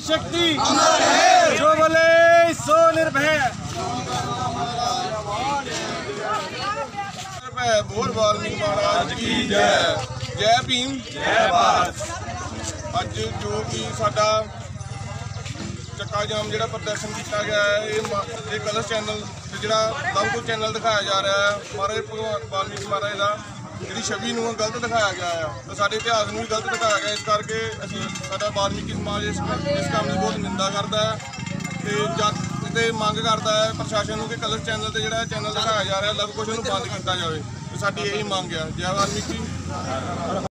शक्ति जो बोले सो निर्भय ਭੈ ਬੋਲ ਵਾਲਮੀਕ ਮਹਾਰਾਜ ਕੀ ਜੈ ਜੈ ਭੀਮ ਜੈ ਭਾਰਤ ਅੱਜ ਜੋ ਕਿ ਸਾਡਾ ਚੱਕਾ ਜਾਮ ਜਿਹੜਾ ਪ੍ਰਦਰਸ਼ਨ ਕੀਤਾ ਗਿਆ ਹੈ ਇਹ ਮ- ਇਹ ਕਲਰ ਚੈਨਲ ਤੇ ਜਿਹੜਾ ਲਵਕੋ ਚੈਨਲ ਦਿਖਾਇਆ ਜਾ ਰਿਹਾ ਹੈ ਮਹਾਰਾਜ ਭਗਵਾਨ ਵਾਲਮੀਕ ਮਹਾਰਾਜ ਦਾ ਜਿਹੜੀ ਛਵੀ ਨੂੰ ਗਲਤ ਦਿਖਾਇਆ ਗਿਆ ਹੈ ਤੇ ਸਾਡੇ ਇਤਿਹਾਸ ਨੂੰ ਵੀ ਗਲਤ ਦਿਖਾਇਆ ਗਿਆ, ਇਸ ਕਰਕੇ ਅਸੀਂ ਸਾਡਾ ਵਾਲਮੀਕੀ ਸਮਾਜ ਇਸ ਇਸ ਕੰਮ ਦੀ ਬਹੁਤ ਨਿੰਦਾ ਕਰਦਾ ਹੈ ਤੇ ਜਦ ਤੇ ਮੰਗ ਕਰਦਾ ਹੈ ਪ੍ਰਸ਼ਾਸਨ ਨੂੰ ਕਿ ਕਲਰ ਚੈਨਲ ਤੇ ਜਿਹੜਾ ਚੈਨਲ ਦਿਖਾਇਆ ਜਾ ਰਿਹਾ ਲਵ ਕੁਸ਼ ਨੂੰ ਬੰਦ ਕੀਤਾ ਜਾਵੇ। ਤੇ ਸਾਡੀ ਇਹੀ ਮੰਗ ਹੈ ਜੈ ਵਾਲਮੀਕੀ